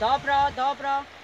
Dobra, dobra.